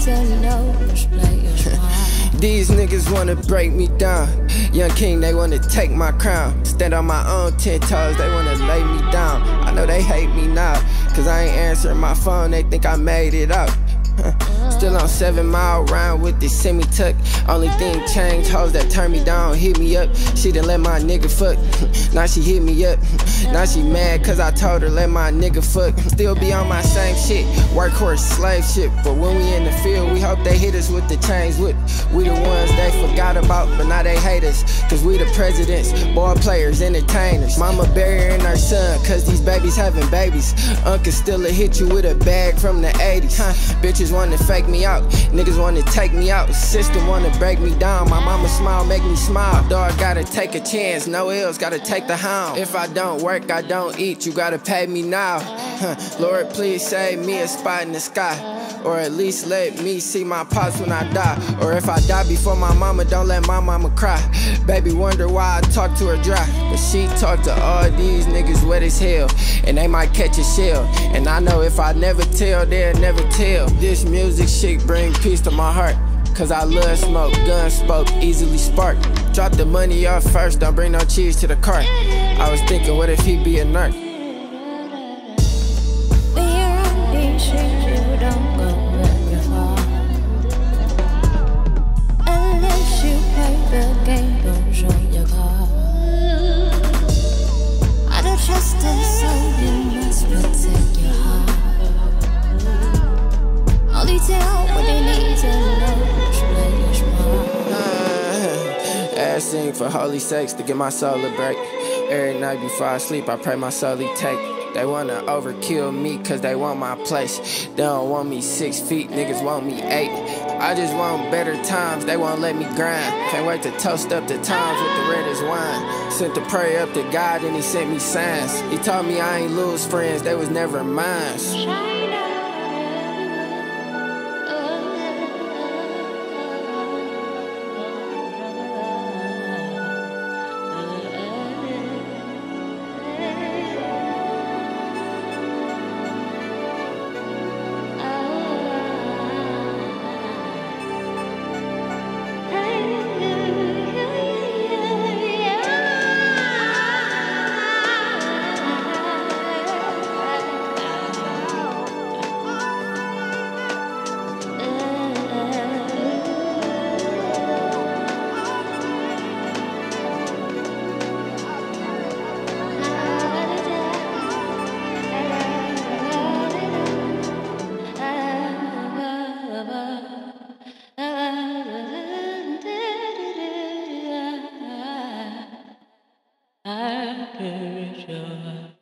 These niggas wanna break me down. Young king, they wanna take my crown. Stand on my own ten toes, they wanna lay me down. I know they hate me now, cause I ain't answering my phone, they think I made it out. Still on seven mile round with this semi tuck. Only thing changed, hoes that turn me down, hit me up. She done let my nigga fuck. now she hit me up. Now she mad cause I told her let my nigga fuck. Still be on my same shit, workhorse slave shit. But when we in the field, we hope they hit us with the chains. We the ones they forgot about, but now they hate us. Cause we the presidents, ball players, entertainers. Mama burying her son, cause these babies having babies. Uncle still a hit you with a bag from the 80s. Huh? Bitches wanna fake me out, niggas wanna take me out. System wanna break me down. My mama smile, make me smile. Dog gotta take a chance, no ills, gotta take the hound. If I don't work, I don't eat, you gotta pay me now. Lord, please save me a spot in the sky. Or at least let me see my pops when I die. Or if I die before my mama, don't let my mama cry. Baby wonder why I talk to her dry. But she talk to all these niggas wet as hell. And they might catch a shell. And I know if I never tell, they'll never tell. This music shit bring peace to my heart. Cause I love smoke, gun spoke, easily spark. Drop the money off first, don't bring no cheese to the cart. I was thinking, what if he be a nerd? Asking for holy sex to give my soul a break. Every night before I sleep, I pray my soul take. They wanna overkill me cause they want my place. They don't want me six feet, niggas want me eight. I just want better times, they won't let me grind. Can't wait to toast up the times with the reddest wine. Sent the prayer up to God and he sent me signs. He told me I ain't lose friends, they was never mine. I could show.